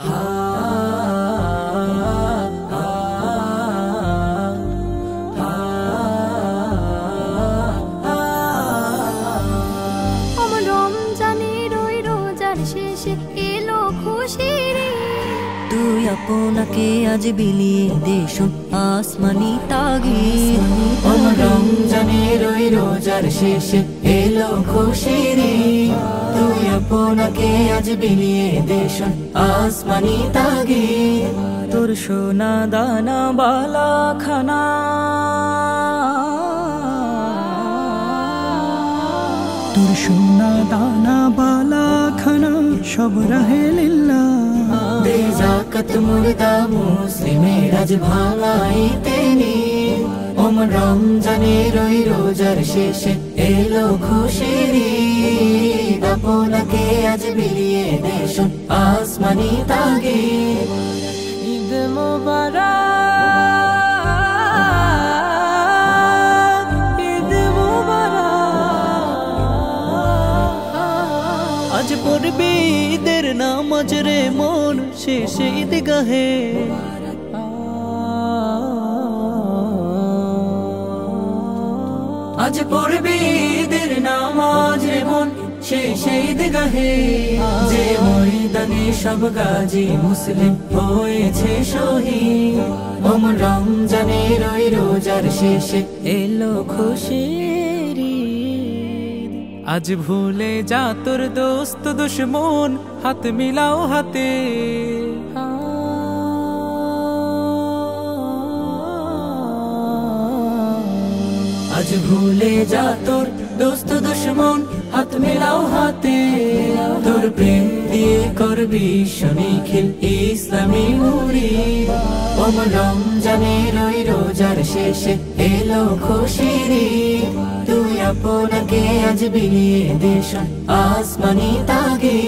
আমার রমজানের ওই রোজার শেষে এলো খুশির তুই আপনাকে আজ বিলিয়ে দেশ আসমানি তাগি। রমজানের ওই রোজার শেষে এলো খুশিরি। তুই আপনাকে আজ বিলিয়ে দেশ আসমানি তাগি। তোর সোনা দানা বালা খানা। তোর সোনা দানা বালা খানা সব রাহে জাকাত মুর্দা মুসলিমে রাজ ভাঙাই তেনি। ওমর রমজানের ওই রোজার শেষে এলো খুশিরি। আপনাকে আজ বিলিয়ে দেশ আসমানি তাগে ঈদ মোবারক। নামাজ রে মন শেষে ঈদ গাহে আজ পড়বি ঈদের নামাজ রে মন সেই সেই গাহে যে ময়দানে সব গাজী মুসলিম হয়েছে শহীদ। ওম রমজানের ওই রোজার শেষে এলো ঈদ। আজ ভুলে যা তোর দোস্ত দুশ্মন, হাত মিলাও হাতে। আজ ভুলে যা তোর দোস্ত দুশ্মন, হাত মেলাও হাতে। তোর প্রেম দিয়ে করবি শনিখিল ইসলামী মুড়ি ওম রমজানের ওই রোজার শেষে এলো খুশিরি আপনাকে আজ বিলিয়ে দেশ আসমানি তাগি।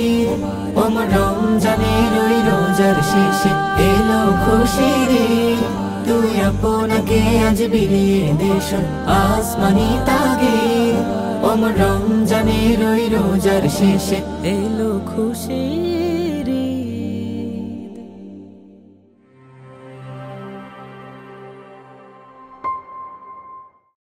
ওম রমজানের ওই রোজার শেষে এলো খুশিরি তুই আপনাকে আজ বিলিয়ে দেশ আসমানি তাগে। ওম রমজানের ওই রোজার শেষে এলো খুশি